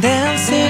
dancing.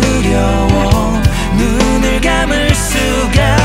두려워. 눈을 감을 수가